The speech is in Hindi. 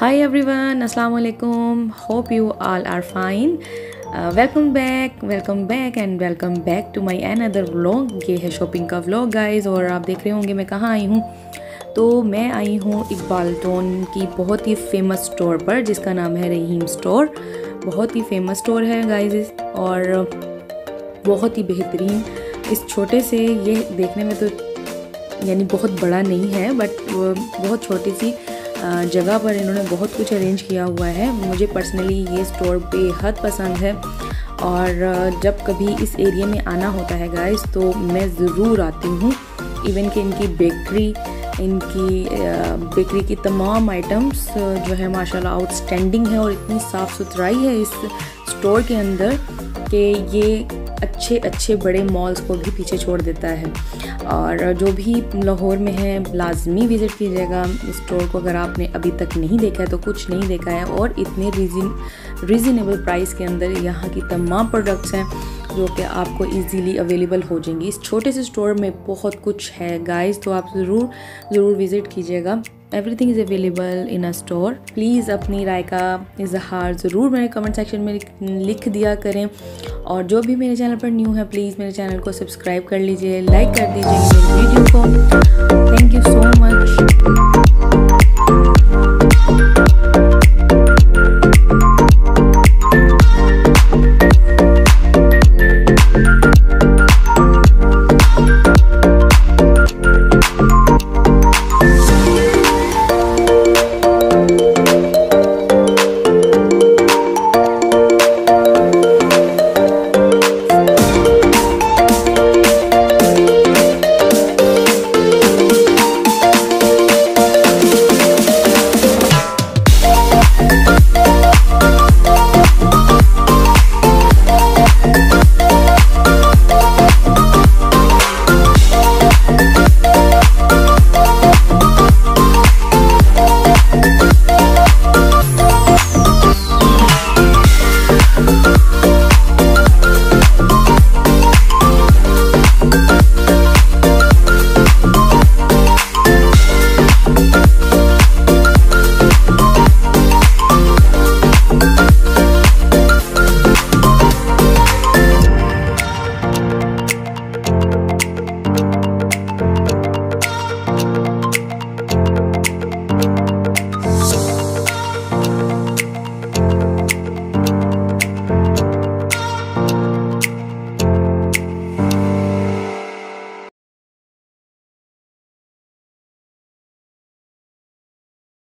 Hi everyone, Assalamu alaikum. Hope you all are fine. Uh, welcome back, back and welcome back to to another vlog ये है शॉपिंग का व्लॉग गाइस और आप देख रहे होंगे मैं कहाँ आई हूँ तो मैं आई हूँ इकबाल टोन की बहुत ही फ़ेमस स्टोर पर जिसका नाम है रहीम स्टोर बहुत ही फ़ेमस स्टोर है गाइज़ और बहुत ही बेहतरीन। इस छोटे से ये देखने में तो यानी बहुत बड़ा नहीं है बट बहुत छोटी सी जगह पर इन्होंने बहुत कुछ अरेंज किया हुआ है। मुझे पर्सनली ये स्टोर बेहद पसंद है और जब कभी इस एरिया में आना होता है गाइस तो मैं ज़रूर आती हूँ। इवन कि इनकी बेकरी इनकी बेकरी की तमाम आइटम्स जो है माशाल्लाह आउटस्टैंडिंग है और इतनी साफ़ सुथराई है इस स्टोर के अंदर कि ये अच्छे अच्छे बड़े मॉल्स को भी पीछे छोड़ देता है। और जो भी लाहौर में है, लाजमी विज़िट कीजिएगा। स्टोर को अगर आपने अभी तक नहीं देखा है तो कुछ नहीं देखा है। और इतने रीजन रीज़नेबल प्राइस के अंदर यहाँ की तमाम प्रोडक्ट्स हैं, जो कि आपको इजीली अवेलेबल हो जाएँगी। इस छोटे से स्टोर में बहुत कुछ है। गाइस तो आप ज़रूर ज़रूर विज़िट कीजिएगा। Everything is available in a store please अपनी राय का इजहार ज़रूर मेरे कमेंट सेक्शन में लिख दिया करें। और जो भी मेरे चैनल पर न्यू है प्लीज़ मेरे चैनल को सब्सक्राइब कर लीजिए लाइक कर दीजिए वीडियो को। Thank you so much